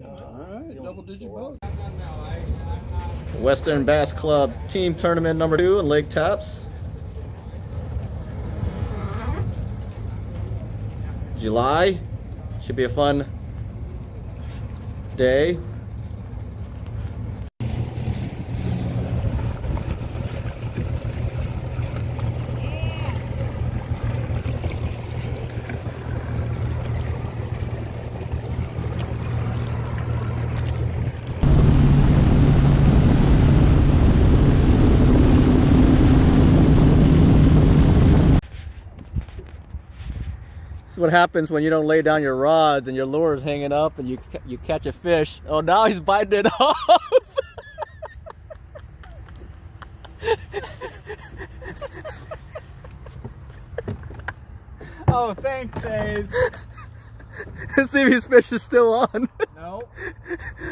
right, double digit bucks. Western Bass Club Team Tournament number two in Lake Tapps. July. Should be a fun day. What happens when you don't lay down your rods and your lure is hanging up and you you catch a fish. Oh, now he's biting it off. Oh, thanks, Dave. Let's see if his fish is still on. No.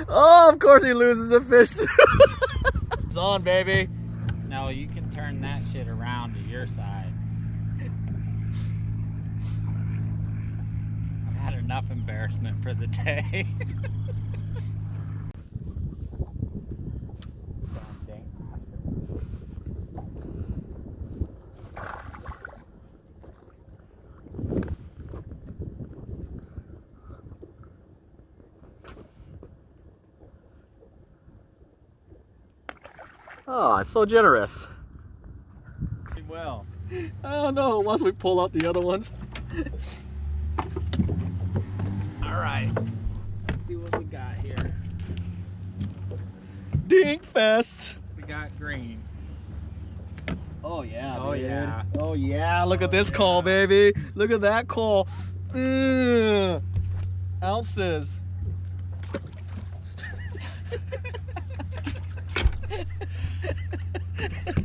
oh, of course he loses a fish. it's on, baby. No, you can turn that shit around to your side. I've had enough embarrassment for the day. Oh, it's so generous. well. I don't know. Once we pull out the other ones. All right. Let's see what we got here. Dink fest. We got green. Oh yeah. Oh, dude. yeah. Oh yeah. Look Oh, at this yeah. call, baby. Look at that call. Mm. Ounces.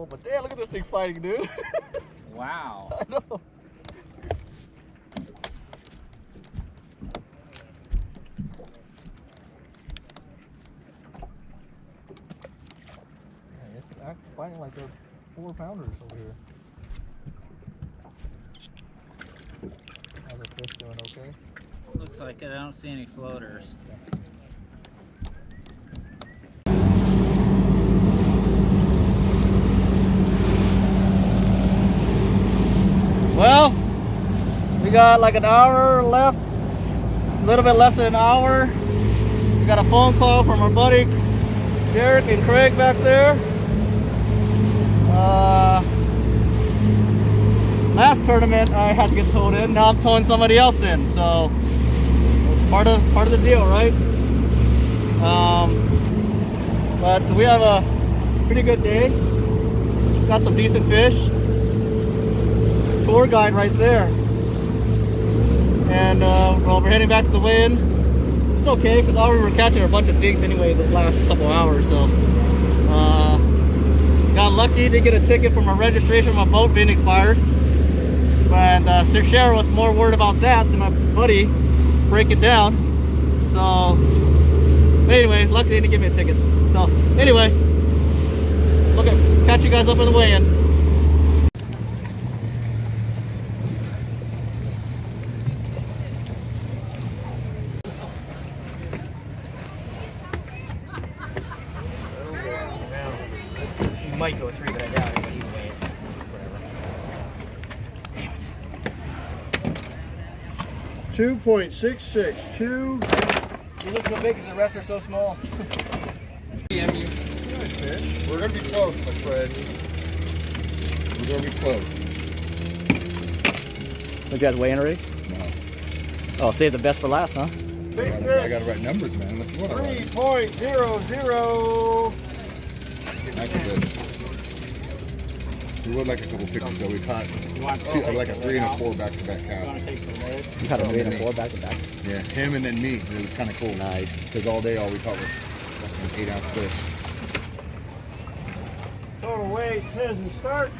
won't but damn, look at this thing fighting, dude. Wow. I know. Yeah, it's act- fighting like they're four pounders over here. How's the fish doing okay? Looks like it. I don't see any floaters. Well, we got like an hour left, a little bit less than an hour. We got a phone call from our buddy Derek and Craig back there. Uh, last tournament I had to get towed in. Now I'm towing somebody else in, so part of part of the deal, right? Um, but we have a pretty good day. Got some decent fish tour guide right there. And uh, well, we're heading back to the weigh-in. It's okay, because all we were catching a bunch of dinks anyway the last couple hours, so. Uh, got lucky to get a ticket from a registration my boat being expired. And uh, Sir Shara was more worried about that than my buddy breaking down. So, anyway, luckily they didn't give me a ticket. So, anyway, okay, catch you guys up in the weigh-in. You might go three, but I doubt it. But either way, it's whatever. Two point six six two. You look so big because the rest are so small. We're gonna be close, my friend. We're gonna be close. You guys weighing already? No. Oh, save the best for last, huh? I I gotta, I gotta write numbers, man. That's what I Three write. point zero zero. That's good. We would like a couple pictures though. We caught two, like a three and a four back to back casts. You had a three and a four back to back. Yeah, him and then me. It was kind of cool. Nice. Because all day all we caught was fucking eight ounce fish. Total weight says and start.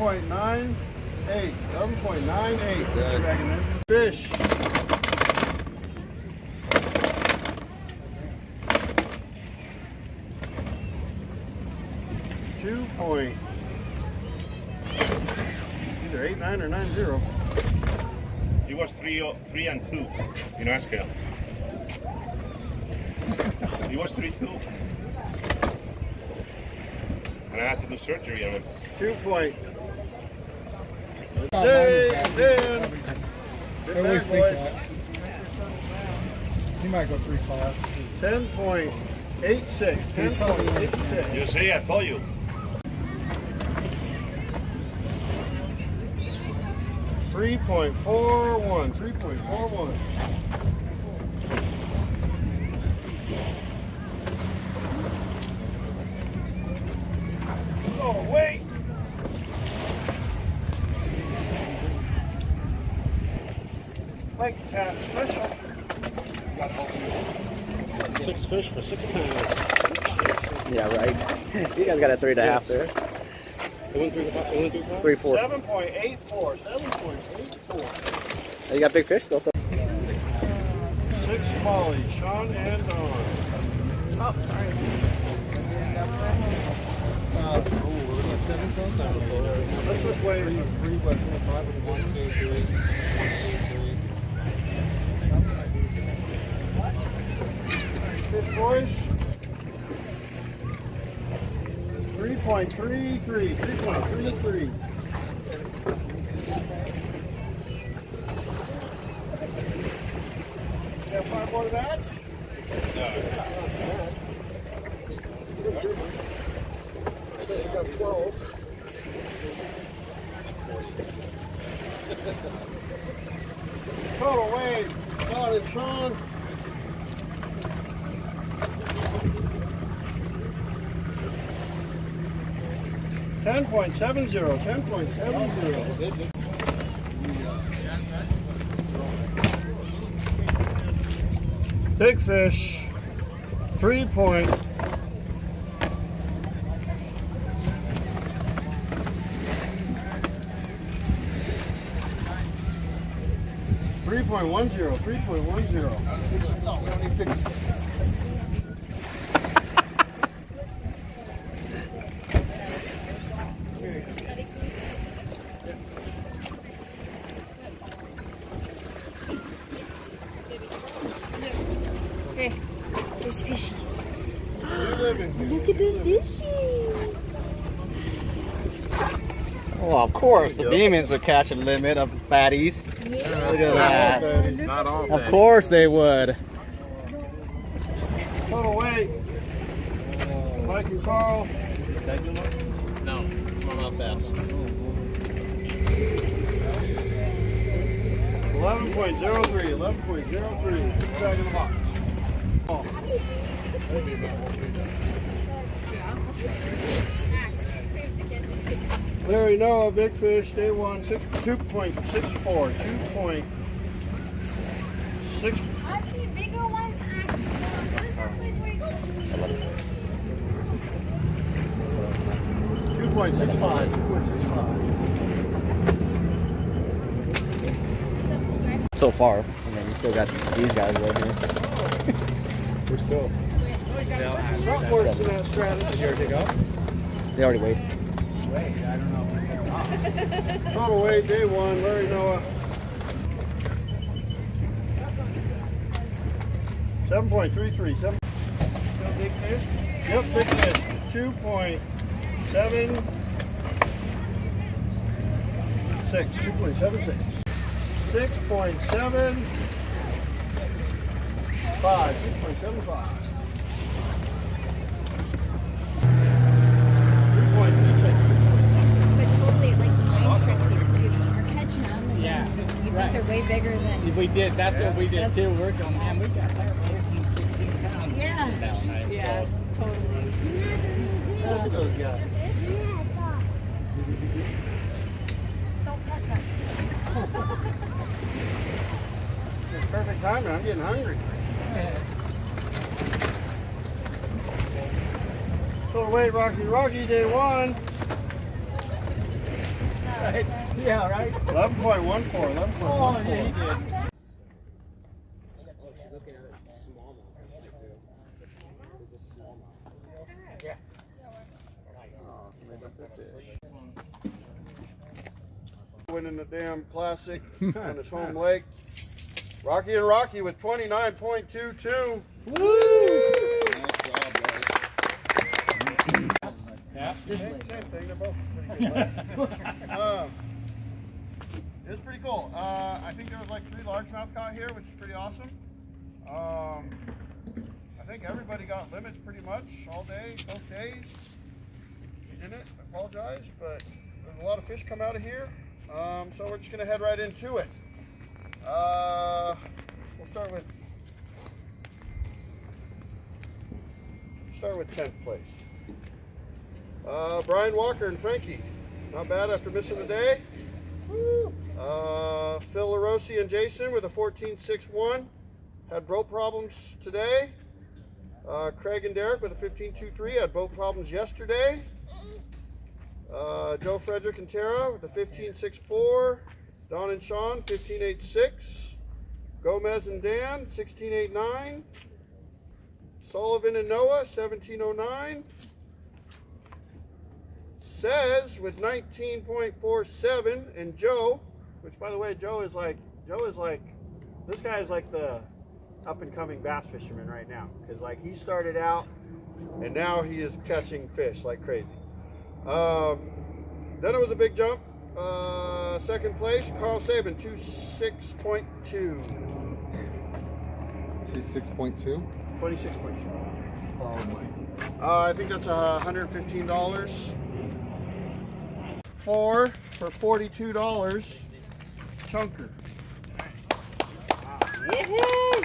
11.98. 11.98. Fish. Two point either eight nine or nine zero. He was three oh, three and two in our scale. he was three two. And I had to do surgery on him. Two point in. Good bag, boys. He might go three five. Ten point eight six. Ten point eight six. You see, I told you. Three point four one. Three point four one. Like cat special. Six fish for six pounds. Yeah, right. You guys got a three and a half there. Three, four. Seven point eight four. Seven point eight four. Oh, you got big fish though. Six Molly, Sean and Dawn. Oh, Let's just wait. Three by five and one, two, three. Fish boys. Three point three three. Three point three three. Got five more of that? You got twelve. Total weight, Don and. Ten point seven zero, ten point seven zero. Big fish, three point. Three point one zero, three point one zero. There's fishies. Look at the fishies. Well, of course, the demons would catch a limit of fatties. Yeah. Look at that. Not all Of course they would. Total weight. Mike and Carl. No, not fast. Eleven point zero three. Eleven point zero three. Back in the box. Larry Noah, big fish, day one, six two point six four, two point six I've seen bigger ones. What is that place where you go? two point six five, two point six five. So far, and then you still got these guys right here. Where's Phil? Front works without Stratus. Did you go? They already weighed. Wait, I don't know. Total weight, day one, Larry Noah. 7.33. Seven. Still big fish? Yep, big fish. Two point seven six. Two point seven six. Six point seven. Five, 6.75. 3.26. But totally, like, tricks you're catching them, and then you think they're way bigger than... We did, that's what we did too, we're going, man, we got there. 16 pounds. That Yeah, yeah, totally. Look at those guys. Perfect timing, I'm getting hungry. So wait, Rocky Rocky, day one. Right? Yeah, right? 11.14, 11.14. Oh, yeah, he did. Winning the damn classic on his home lake. Rocky and Rocky with 29.22. Nice job. Same, same thing. They're both pretty good. um, it was pretty cool. Uh, I think there was like three largemouth caught here, which is pretty awesome. Um, I think everybody got limits pretty much all day, both days. If you didn't, I apologize, but there's a lot of fish come out of here. Um, so we're just gonna head right into it. Uh, we'll start with start with 10th place. Uh, Brian Walker and Frankie, not bad after missing the day. Uh, Phil LaRossi and Jason with a 14.61. Had boat problems today. Uh, Craig and Derek with a 15.23. Had boat problems yesterday. Uh, Joe Frederick and Tara with a 15.64. Don and Sean 15.86. Gomez and Dan 16.89. Sullivan and Noah 17.09 says with 19.47 and Joe, which by the way, Joe is like, Joe is like, this guy is like the up and coming bass fisherman right now. Cause like he started out and now he is catching fish like crazy. Um, then it was a big jump. Uh, second place, Carl Saban, 26.2. 26.2. 26.2. Oh my. Uh, I think that's uh, $115. Four for $42. Chunker. Woohoo!